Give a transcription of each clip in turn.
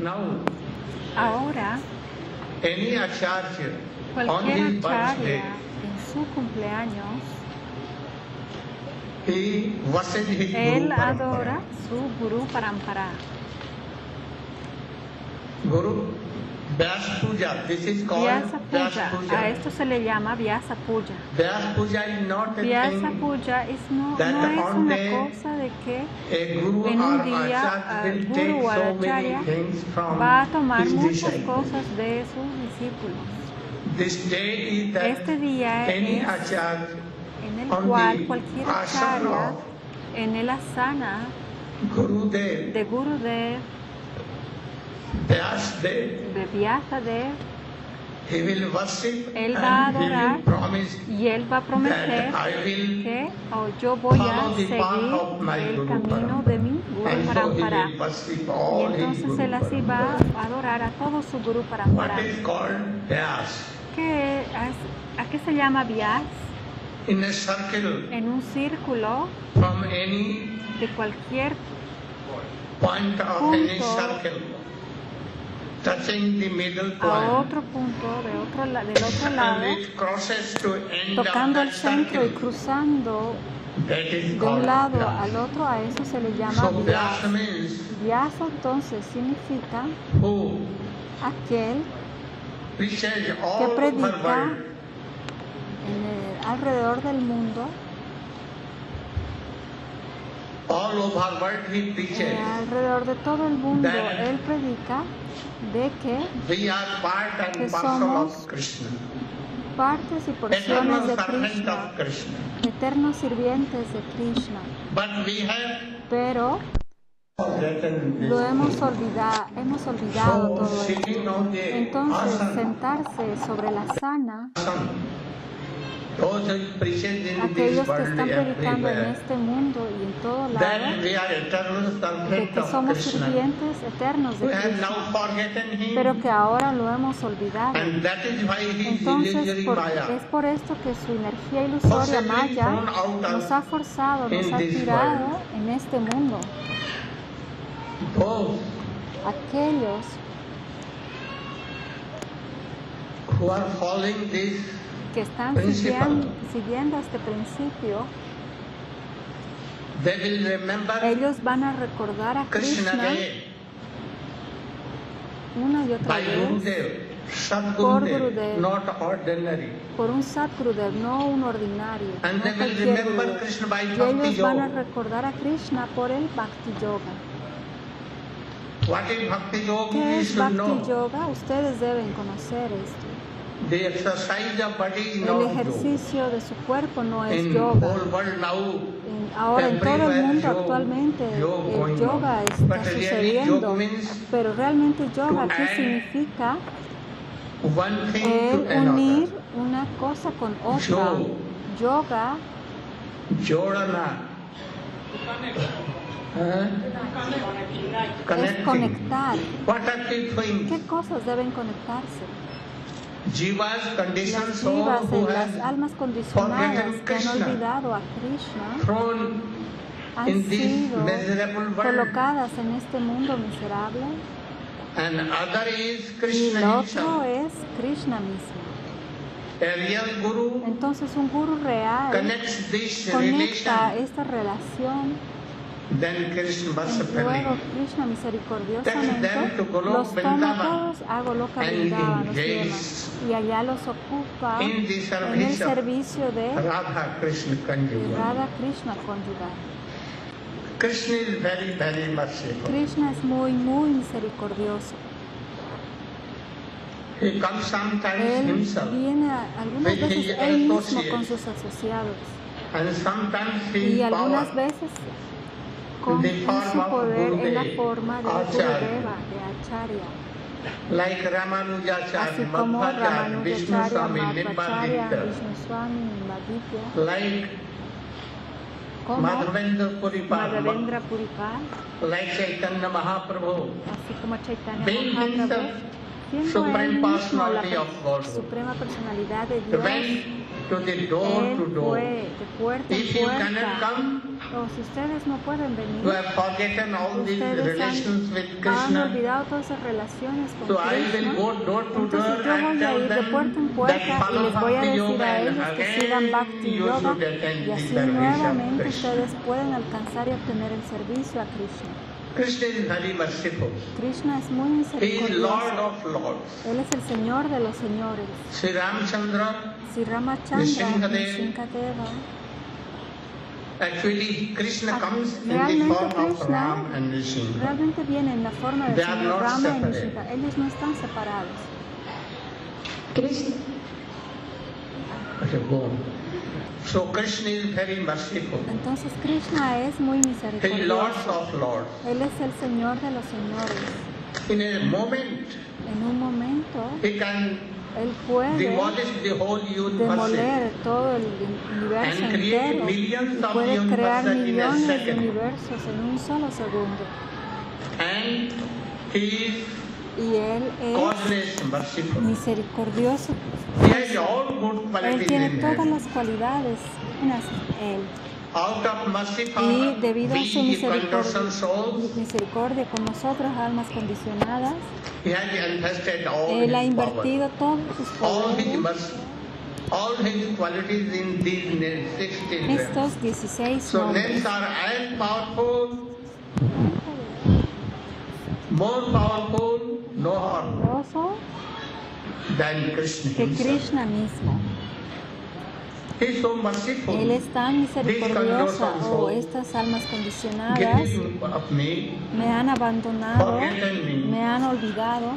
Now, Ahora, any acharya on his birthday, en su cumpleaños, he worships his él Guru adora Parampara. su Guru Parampara. Guru Vyas Puja, this is called Vyasa Puja, a esto se le llama Vyasa Puja. Is not a Vyasa thing Puja es no, that no es una cosa de que a guru en un día el guru o so va a tomar muchas cosas de sus discípulos. This day is that Este día es acharya en el cual cualquier acharya en el asana Gurudev, de Gurudev, Vyas de Vyasadev, he will worship Él va a adorar y él va a prometer que oh, yo voy a seguir el camino de mi Guru Parampara. Y entonces él así va a adorar a todo su Guru Parampara. ¿Qué es- ¿A qué se llama Vyas? In a circle En un círculo from any de cualquier point of any Punto. circle, a point, otro punto de otro, la- del otro lado, tocando el centro y cruzando de un lado al otro, a eso se le llama. Vyasa Vyasa entonces significa who aquel que predica world. en el- alrededor del mundo, all over world he preaches. Eh, alrededor de todo el mundo, él predica de que We are part and que somos of Krishna. partes y porciones de Krishna, eternos sirvientes de Krishna, But we have pero lo hemos olvidado, hemos olvidado todo esto. Entonces, sentarse sobre la sana, asana, those who preaches in aquellos que están predicando en este mundo y en todo lado, de que somos sirvientes eternos de forgotten him, pero que ahora lo hemos olvidado. Entonces, por- es por esto que su energía ilusoria maya nos ha forzado, nos ha tirado en este mundo. Aquellos que están siguiendo, siguiendo este principio, They will remember ellos van a recordar a Krishna Krishna una y otra vez Gurudev, Por Gurudev, Gurudev. not ordinary. por un Satgurudev, no un ordinario, And no they will remember. Krishna by Y ellos van a recordar a Krishna por el Bhakti Yoga. What is Bhakti Yoga? ¿Qué es Bhakti. Yoga? Ustedes deben conocer esto. El ejercicio de su cuerpo no es yoga. ahora en todo el mundo actualmente el yoga está sucediendo, pero realmente yoga add significa el unir una cosa con otra. Yoga. Es conectar. What are the things? ¿Qué cosas deben conectarse? Jivas Las vivas, who las almas condicionadas que han olvidado a Krishna han sido colocadas en este mundo miserable And other is y Krishna el otro himself. es Krishna mismo. A real guru Entonces un guru real connects this conecta relation, esta relación then Krishna y luego Krishna misericordiosamente los toma todos a Goloka and Vrindavan, los lleva y allá los ocupa en el servicio de Radha Krishna conjugal. Radha Krishna conyugal. Krishna is very, very merciful. Krishna es muy, muy misericordioso. He comes sometimes Él himself, viene a- algunas veces él mismo con sus asociados and sometimes y his algunas veces con su poder en la forma de. Gurudeva, de Acharya, Like así Ramanujacharya, como Madhvacharya, Vishnu Ramanujacharya, Vishnu Swami, Nimbadikya, like como Madhavendra Puripal, Madhavendra Puripal, like Chaitanya Mahaprabhu, así como Chaitanya Being Mahaprabhu, himself Supreme Personality per- of suprema personalidad de Dios, when to the door Él to door. fue de puerta If you cannot puerta. come, O si ustedes no pueden you venir, have forgotten all these relations han, with han Krishna. olvidado todas esas relaciones con So I will Krishna. go door to door yo voy a tell ir de puerta en puerta y les voy a decir a ellos que sigan Bhakti you Yoga y así nuevamente Krishna. ustedes pueden alcanzar y obtener el servicio a Krishna. Krishna is very merciful. Krishna es muy He is Lord misericordioso. of Lords. Él es el Señor de los señores. Sri Ramchandra, Si Ramachandra. Nishinkadeva, actually Krishna Ah, comes in the form of Ram and Nishinga. realmente viene en la forma are Señor Rama y. Nishinka. Ellos no están separados. Krishna, Okay, go on. So Krishna is very merciful. Entonces Krishna es muy He is Lord misericordioso. of Lords. Él es el Señor de los señores. In a moment, En un momento, he can Él puede demolish the whole demoler todo el universo And create entero millions y of puede crear in a millones de second. universos en un solo segundo. and he is Y Él es misericordioso. He has all good Él qualities tiene todas las cualidades Él. Y debido a su misericordia, misericordia con nosotros, almas condicionadas, Él ha invertido todos sus poderes, mercy, all his qualities in these na- sixteen realms. estos 16 So names nombres. are as powerful, more powerful, Poderoso que. Krishna mismo. Él es tan misericordioso, oh, souls. estas almas condicionadas me, han abandonado, me. han olvidado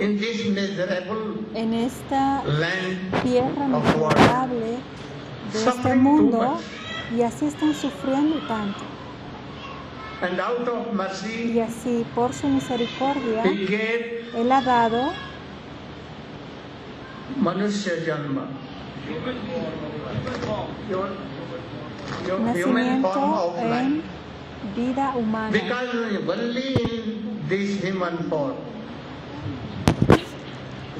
en esta tierra miserable de este mundo y así están sufriendo tanto. And out of Y mercy, así por su misericordia, he gave Él ha dado Manushya Janma. Your, your human form nacimiento of life. en vida humana. Because only in this human form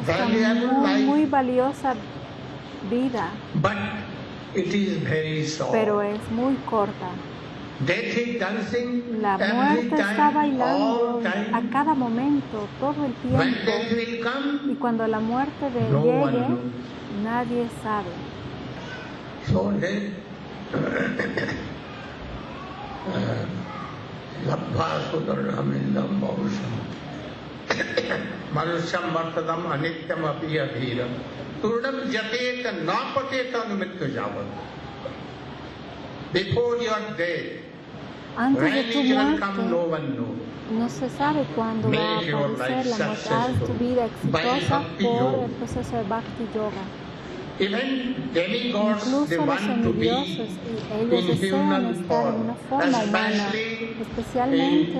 esta muy, muy valiosa vida, but it is very short. pero es muy corta. La muerte está bailando a cada momento, todo el tiempo. Y cuando la muerte de llegue, nadie sabe. So then, लब्धा सुदर्णमिन्दं बहुशम् मनुष्यं वर्तदम् अनित्यम् अपि अधीरम् पूर्णं जपेत न पतेत अनुमित्य यावत् Before your death, Antes when de tu it will come, no muerte, one knows. no se sabe cuándo va a Make your aparecer life la muerte. Haz tu successful vida by exitosa Bhakti por Yoga. el proceso de Bhakti Yoga. Even demigods, they Incluso los want to be semidioses, y ellos in desean human estar en una form, forma humana, especially especialmente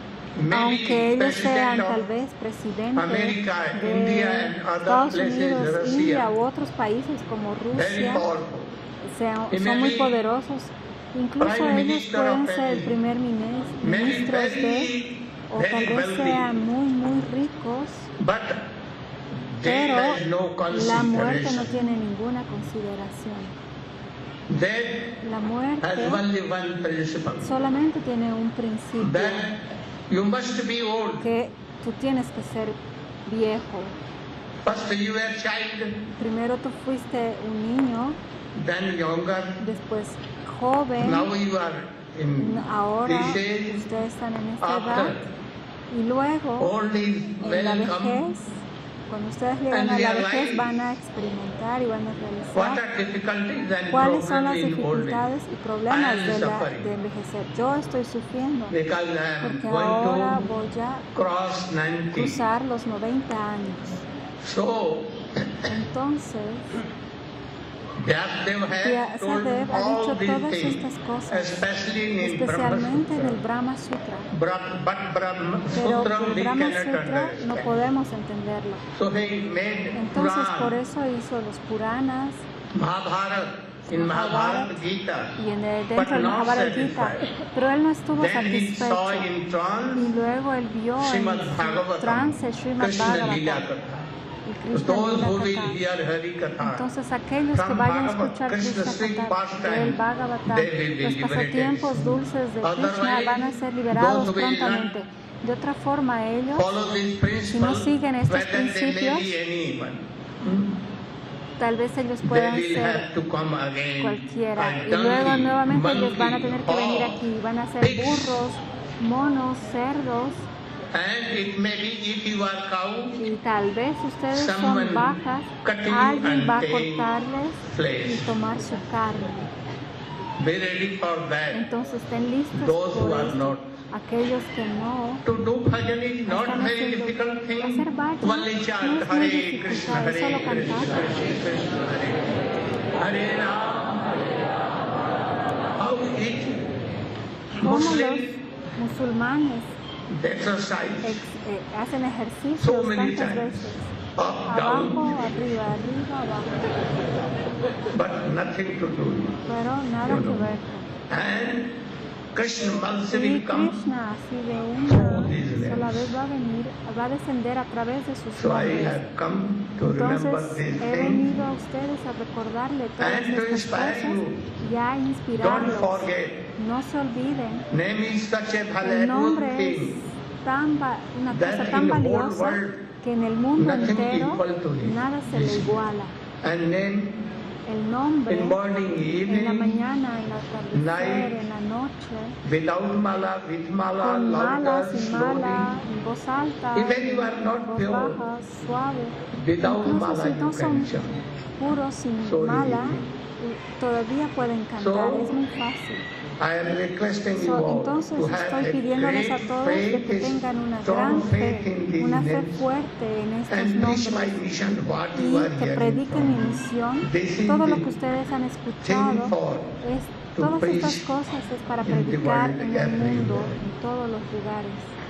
aunque ellos sean tal vez presidentes de Estados Unidos, India u otros países como Rusia, sean- son muy poderosos. Incluso ellos pueden ser el primer ministros de, o tal vez sean muy, muy ricos, pero la muerte no tiene ninguna consideración. La muerte solamente tiene un principio, you must be old. que tú tienes que ser viejo. First you were child, Primero tú fuiste un niño, then younger, después joven, Now you are in ahora this age. ustedes están en esta edad After y luego old is en la vejez, cuando ustedes lleguen a la vejez van a experimentar y van a realizar cuáles son las dificultades y problemas de, la, de envejecer. Yo estoy sufriendo porque ahora voy a to cross 90. cruzar los 90 años. So, Entonces, Vyasadeva ha dicho todas estas cosas, especialmente en el. Brahma Sutra. Pero el Brahma Sutra no podemos entenderlo. So he made Entonces por eso hizo los Puranas in Mahabharata Gita, y en el, dentro del Mahabharata Gita. Pero él no estuvo satisfecho. Y luego él vio en trance Srimad Bhagavatam, Krishna Lila Katha. Entonces aquellos que vayan a escuchar Krishna Katha del Bhagavatam, los pasatiempos dulces de Krishna van a ser liberados prontamente. De otra forma ellos, these principles, siguen estos principios, tal vez ellos puedan ser cualquiera. Y luego nuevamente ellos van a tener que venir aquí, van a ser burros, monos, cerdos, And it may be if you are cow, y tal vez ustedes son vacas, alguien va a cortarles y tomar su carne. Entonces estén listos por esto. Aquellos que no To do bhajan is not very difficult thing. Only chant Hare Krishna, Hare Krishna. Hare Rama, Hare Rama. How Muslim musulmanes exercise ex- eh, hacen ejercicios So many times. veces. up, Abajo, down, arriba, arriba, abajo. but nothing to do. Pero nada You que ver. And Y. Krishna así de una sola vez va a venir, va a descender a través de sus nombres. Entonces he venido a ustedes a recordarle todas estas cosas y a inspirarlos. No se olviden, name is such a el nombre es tan una cosa tan valiosa que en el mundo entero nada se le iguala. El nombre in morning, en la evening, mañana, en atardecer, night, en la noche, without mala, with mala, con mala, sin mala, en voz alta, Even you are en not voz pure. baja, suave. without Incluso mala si no son puros sin So mala, easy. todavía pueden cantar, So, es muy fácil. So, entonces estoy pidiéndoles a todos de que tengan una gran fe, una fe fuerte en estos nombres y que prediquen mi misión. Todo lo que ustedes han escuchado es to todas estas cosas es para predicar en el mundo, en todos los lugares.